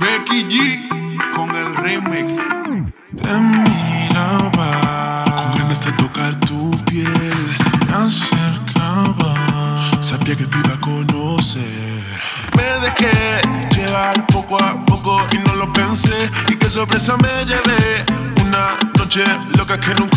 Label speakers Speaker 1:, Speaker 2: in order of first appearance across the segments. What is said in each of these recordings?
Speaker 1: Becky G con el remix.
Speaker 2: Te miraba con ganas de tocar tu piel. Me acercaba, sabía que te iba a conocer. Me dejé llevar poco a poco y no lo pensé. Y qué sorpresa me llevé. Una noche loca que nunca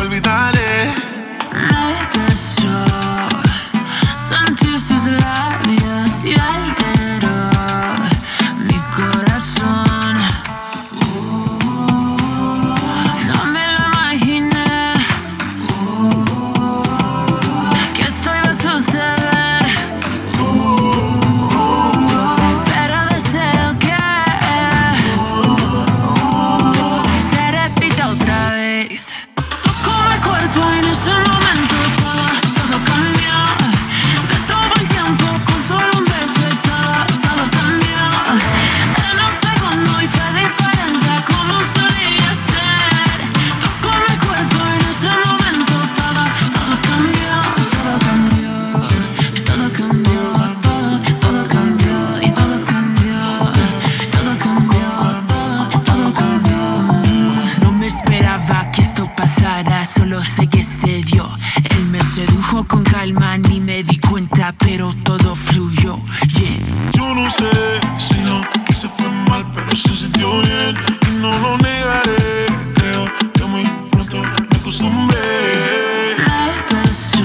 Speaker 3: pero todo fluyó. Yeah.
Speaker 2: Yo no sé si lo que se fue mal, pero se sintió bien. Y no lo negaré, creo que muy pronto me acostumbré.
Speaker 3: Me besó,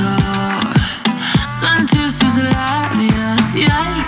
Speaker 3: Sánchez sus labios y al